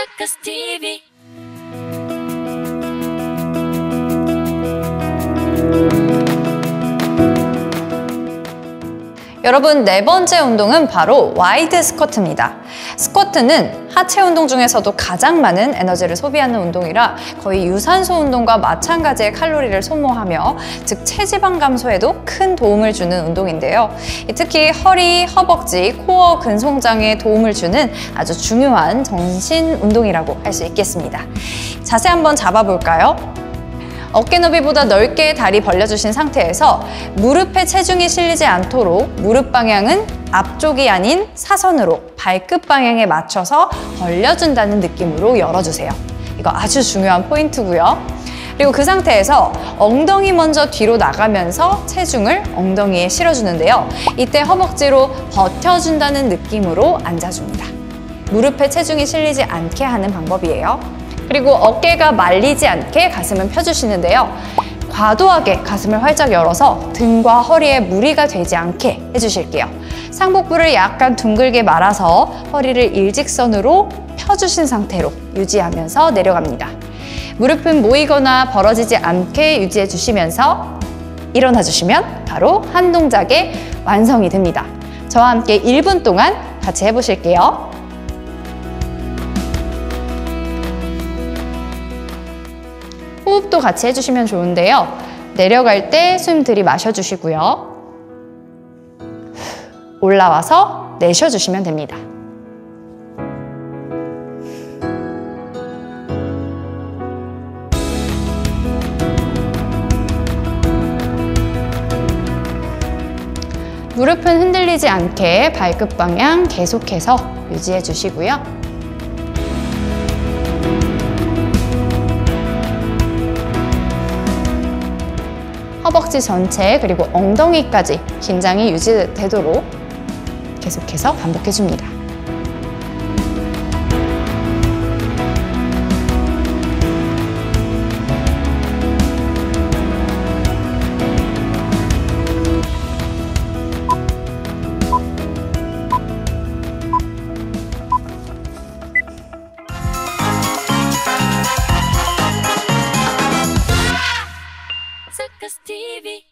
Circus TV. 여러분 네 번째 운동은 바로 wide 스쿼트입니다. 스쿼트는 하체 운동 중에서도 가장 많은 에너지를 소비하는 운동이라 거의 유산소 운동과 마찬가지의 칼로리를 소모하며 즉 체지방 감소에도 큰 도움을 주는 운동인데요. 특히 허리, 허벅지, 코어 근성장에 도움을 주는 아주 중요한 전신 운동이라고 할 수 있겠습니다. 자세 한번 잡아볼까요? 어깨 너비보다 넓게 다리 벌려주신 상태에서 무릎에 체중이 실리지 않도록 무릎 방향은 앞쪽이 아닌 사선으로 발끝 방향에 맞춰서 벌려준다는 느낌으로 열어주세요. 이거 아주 중요한 포인트고요. 그리고 그 상태에서 엉덩이 먼저 뒤로 나가면서 체중을 엉덩이에 실어주는데요. 이때 허벅지로 버텨준다는 느낌으로 앉아줍니다. 무릎에 체중이 실리지 않게 하는 방법이에요. 그리고 어깨가 말리지 않게 가슴은 펴주시는데요. 과도하게 가슴을 활짝 열어서 등과 허리에 무리가 되지 않게 해주실게요. 상복부를 약간 둥글게 말아서 허리를 일직선으로 펴주신 상태로 유지하면서 내려갑니다. 무릎은 모이거나 벌어지지 않게 유지해 주시면서 일어나 주시면 바로 한 동작의 완성이 됩니다. 저와 함께 1분 동안 같이 해보실게요. 호흡도 같이 해주시면 좋은데요. 내려갈 때 숨 들이마셔 주시고요. 올라와서 내쉬어주시면 됩니다. 무릎은 흔들리지 않게 발끝 방향 계속해서 유지해 주시고요. 허벅지 전체 그리고 엉덩이까지 긴장이 유지되도록 계속해서 반복해 줍니다. Sakas TV.